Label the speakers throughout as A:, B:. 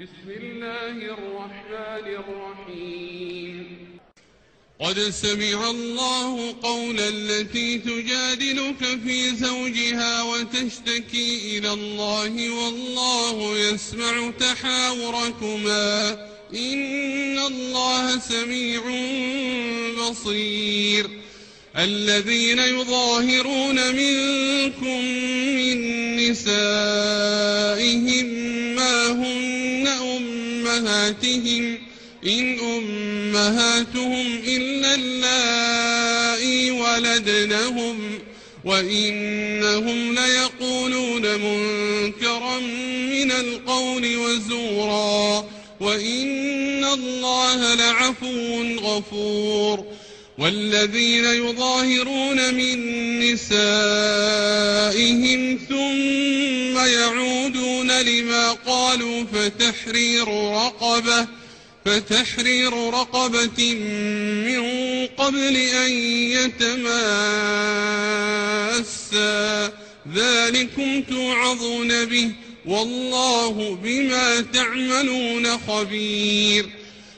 A: بسم الله الرحمن الرحيم قد سمع الله قول التي تجادلك في زوجها وتشتكي إلى الله والله يسمع تحاوركما إن الله سميع بصير الذين يظاهرون منكم من نسائهم ما هم أمهاتهم إن أمهاتهم إلا اللائي ولدنهم وإنهم ليقولون منكرا من القول وزورا وإن الله لعفو غفور والذين يظاهرون من نسائهم ثم يعودون لما قالوا فتحرير رقبة فتحرير رقبة من قبل أن يتماسا ذلكم توعظون به والله بما تعملون خبير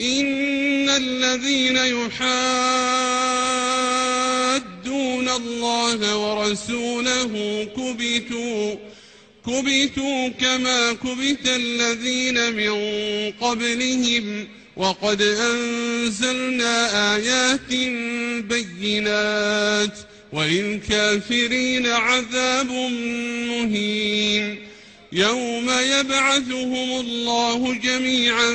A: إن الذين يحادون الله ورسوله كبتوا كبتوا كما كبت الذين من قبلهم وقد أنزلنا آيات بينات وللكافرين عذاب مهين يوم يبعثهم الله جميعا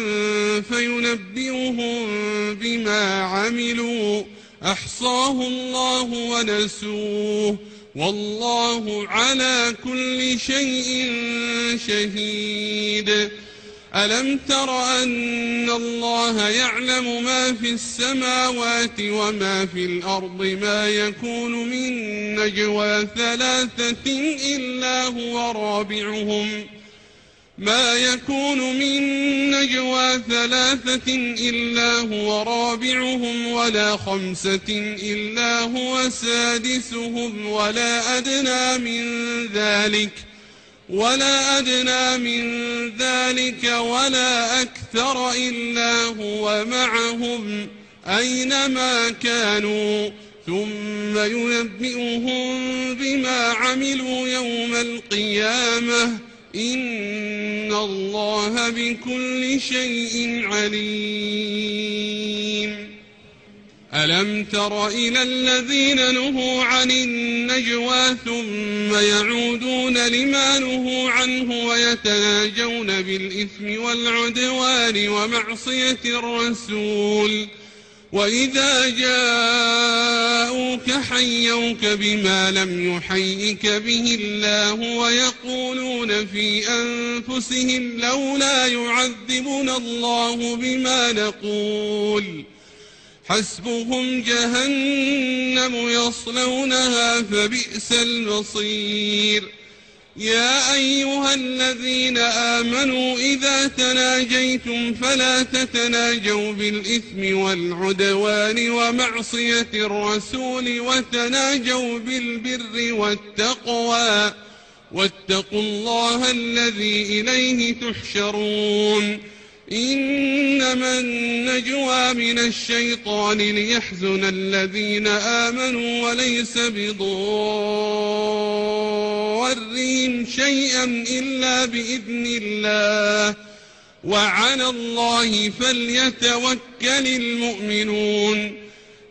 A: فينبئهم بما عملوا أحصاه الله ونسوه والله على كل شيء شهيد ألم تر أن الله يعلم ما في السماوات وما في الأرض ما يكون من نجوى ثلاثة إلا هو رابعهم ما يكون من نجوى ثلاثة إلا هو رابعهم ولا خمسة إلا هو سادسهم ولا أدنى من ذلك ۖ ولا أدنى من ذلك ولا أكثر إلا هو معهم أينما كانوا ثم ينبئهم بما عملوا يوم القيامة إن الله بكل شيء عليم ألم تر إلى الذين نهوا عن النجوى ثم يعودون لما نهوا عنه ويتناجون بالإثم والعدوان ومعصية الرسول وإذا جاءوك حيوك بما لم يحيك به الله ويقولون في أنفسهم لولا يعذبنا الله بما نقول ۖ حسبهم جهنم يصلونها فبئس المصير يا أيها الذين آمنوا إذا تناجيتم فلا تتناجوا بالإثم والعدوان ومعصية الرسول وتناجوا بالبر والتقوى واتقوا الله الذي إليه تحشرون إنما النجوى من الشيطان ليحزن الذين آمنوا وليس بضارهم شيئا إلا بإذن الله وعلى الله فليتوكل المؤمنون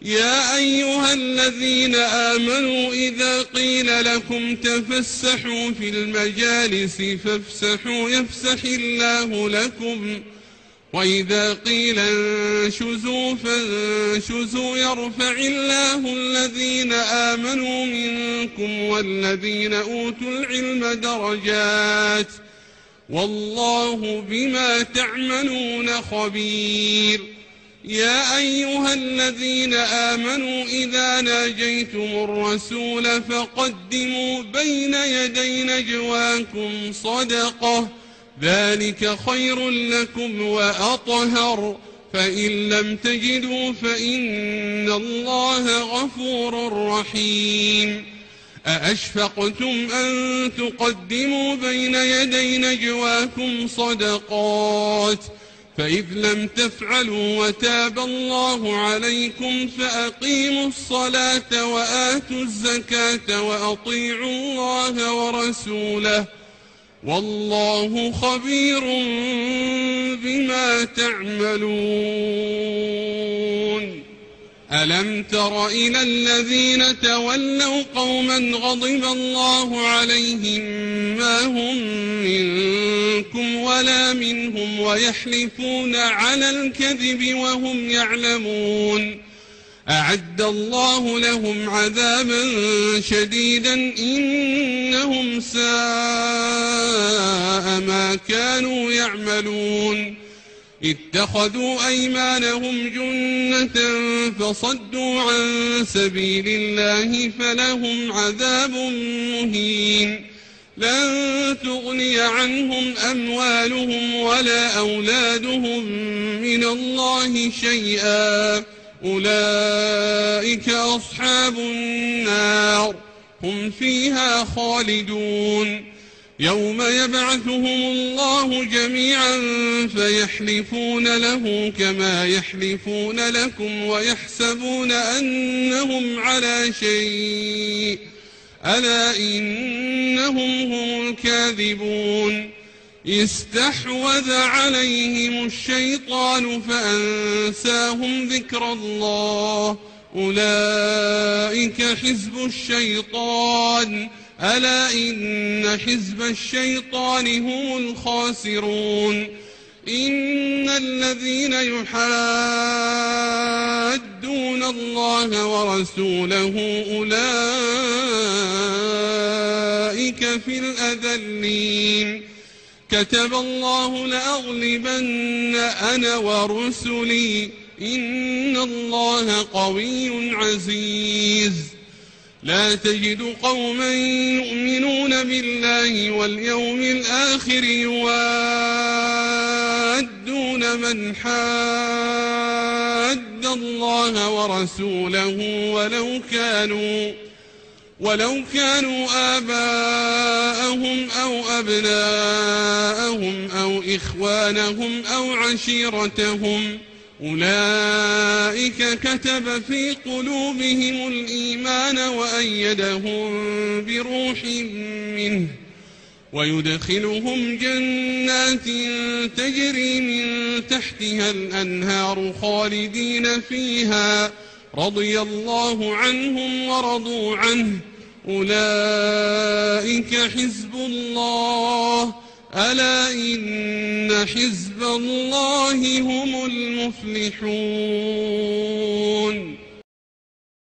A: يا أيها الذين آمنوا إذا قيل لكم تفسحوا في المجالس فافسحوا يفسح الله لكم ۖ وإذا قيل انشزوا فانشزوا يرفع الله الذين آمنوا منكم والذين أوتوا العلم درجات والله بما تعملون خبير يا أيها الذين آمنوا إذا ناجيتم الرسول فقدموا بين يدي نجواكم صدقه ذلك خير لكم وأطهر فإن لم تجدوا فإن الله غفور رحيم أأشفقتم أن تقدموا بين يدي نجواكم صدقات فإذ لم تفعلوا وتاب الله عليكم فأقيموا الصلاة وآتوا الزكاة وأطيعوا الله ورسوله والله خبير بما تعملون ألم تر إلى الذين تولوا قوما غضب الله عليهم ما هم منكم ولا منهم ويحلفون على الكذب وهم يعلمون أعد الله لهم عذابا شديدا إنهم سائرون يعملون اتخذوا أيمانهم جنة فصدوا عن سبيل الله فلهم عذاب مهين لن تغني عنهم أموالهم ولا أولادهم من الله شيئا أولئك أصحاب النار هم فيها خالدون يوم يبعثهم الله جميعا فيحلفون له كما يحلفون لكم ويحسبون أنهم على شيء ألا إنهم هم الكاذبون استحوذ عليهم الشيطان فأنساهم ذكر الله أولئك حزب الشيطان ألا إن حزب الشيطان هم الخاسرون إن الذين يحادون الله ورسوله أولئك في الأذلين كتب الله لأغلبن أنا ورسلي إن الله قوي عزيز لا تجد قوما يؤمنون بالله واليوم الآخر يوادون من حاد الله ورسوله ولو كانوا ولو كانوا آباءهم أو أبناءهم أو إخوانهم أو عشيرتهم ۖ أولئك كتب في قلوبهم الإيمان وأيدهم بروح منه ويدخلهم جنات تجري من تحتها الأنهار خالدين فيها رضي الله عنهم ورضوا عنه أولئك حزب الله ألا إن حزب الله هم المفلحون